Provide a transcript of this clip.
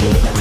Yeah.